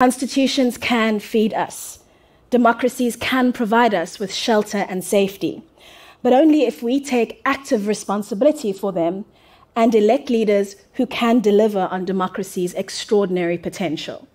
Constitutions can feed us. Democracies can provide us with shelter and safety, but only if we take active responsibility for them and elect leaders who can deliver on democracy's extraordinary potential.